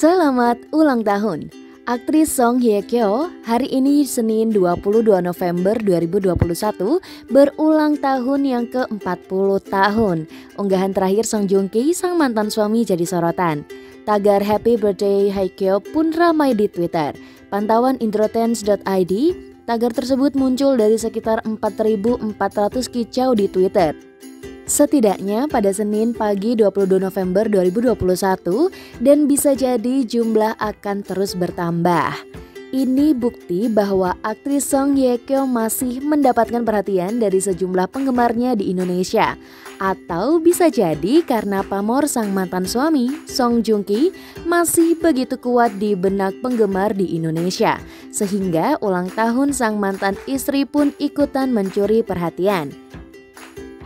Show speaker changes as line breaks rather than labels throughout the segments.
Selamat ulang tahun. Aktris Song Hye Kyo hari ini Senin 22 November 2021 berulang tahun yang ke-40 tahun. Unggahan terakhir Song Joong Ki sang mantan suami jadi sorotan. Tagar Happy Birthday Hye Kyo pun ramai di Twitter. Pantauan indrotense.id, tagar tersebut muncul dari sekitar 4.400 kicau di Twitter. Setidaknya pada Senin pagi 22 November 2021 dan bisa jadi jumlah akan terus bertambah. Ini bukti bahwa aktris Song Ye Kyo masih mendapatkan perhatian dari sejumlah penggemarnya di Indonesia. Atau bisa jadi karena pamor sang mantan suami, Song Joong Ki, masih begitu kuat di benak penggemar di Indonesia. Sehingga ulang tahun sang mantan istri pun ikutan mencuri perhatian.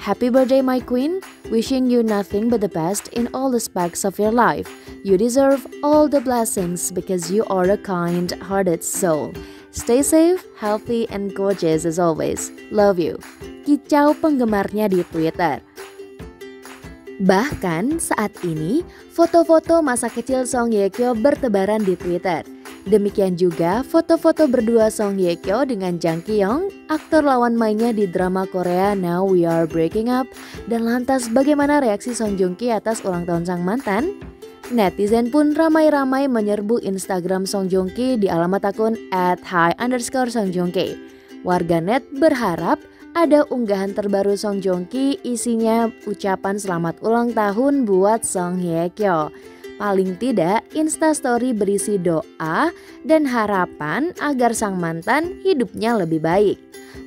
Happy birthday, my queen. Wishing you nothing but the best in all aspects of your life. You deserve all the blessings because you are a kind hearted soul. Stay safe, healthy, and gorgeous as always. Love you. Kicau penggemarnya di Twitter. Bahkan saat ini, foto-foto masa kecil Song Ye Kyo bertebaran di Twitter. Demikian juga foto-foto berdua Song Ye Kyo dengan Jang Ki Young, aktor lawan mainnya di drama Korea Now We Are Breaking Up. Dan lantas bagaimana reaksi Song Joong Ki atas ulang tahun sang mantan? Netizen pun ramai-ramai menyerbu Instagram Song Joong Ki di alamat akun at high underscore Song Joong Ki. Warganet berharap ada unggahan terbaru Song Joong Ki isinya ucapan selamat ulang tahun buat Song Ye Kyo. Paling tidak, instastory berisi doa dan harapan agar sang mantan hidupnya lebih baik.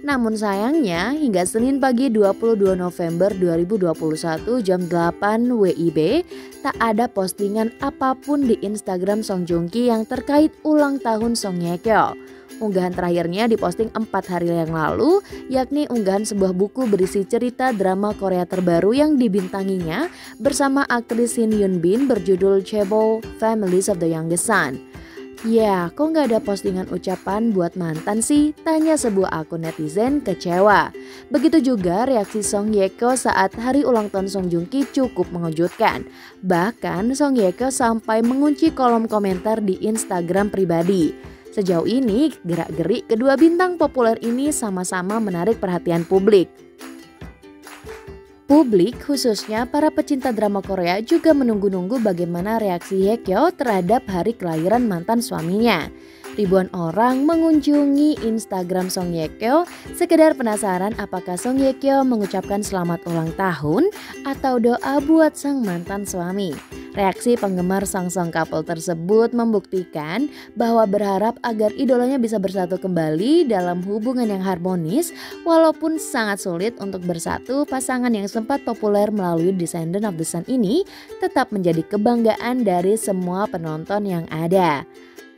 Namun sayangnya hingga Senin pagi 22 November 2021 jam 8 WIB tak ada postingan apa pun di Instagram Song Joong Ki yang terkait ulang tahun Song Ye Kyo. Unggahan terakhirnya diposting 4 hari yang lalu, yakni unggahan sebuah buku berisi cerita drama Korea terbaru yang dibintanginya bersama aktris Shin Yun Bin berjudul Chebol Families of the Youngest Son. Ya, kok nggak ada postingan ucapan buat mantan sih? Tanya sebuah akun netizen kecewa. Begitu juga reaksi Song Ye Kyo saat hari ulang tahun Song Joong Ki cukup mengejutkan. Bahkan Song Ye Kyo sampai mengunci kolom komentar di Instagram pribadi. Sejauh ini, gerak-gerik kedua bintang populer ini sama-sama menarik perhatian publik. Publik, khususnya para pecinta drama Korea juga menunggu-nunggu bagaimana reaksi Hye terhadap hari kelahiran mantan suaminya. Ribuan orang mengunjungi Instagram Song Ye Kyo sekedar penasaran apakah Song Ye Kyo mengucapkan selamat ulang tahun atau doa buat sang mantan suami. Reaksi penggemar sang-sang couple tersebut membuktikan bahwa berharap agar idolanya bisa bersatu kembali dalam hubungan yang harmonis walaupun sangat sulit untuk bersatu pasangan yang sempat populer melalui Descendant of the Sun ini tetap menjadi kebanggaan dari semua penonton yang ada.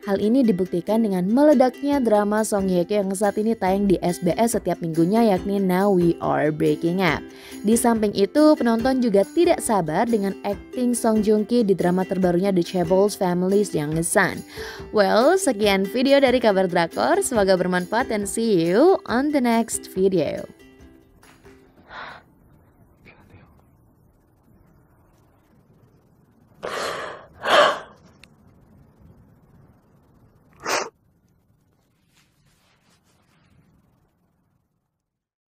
Hal ini dibuktikan dengan meledaknya drama Song Hye Kyo yang saat ini tayang di SBS setiap minggunya yakni Now We Are Breaking Up. Di samping itu, penonton juga tidak sabar dengan acting Song Joong Ki di drama terbarunya The Chaebols Family's Youngest Son. Well, sekian video dari kabar drakor. Semoga bermanfaat and see you on the next video.